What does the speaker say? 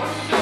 house.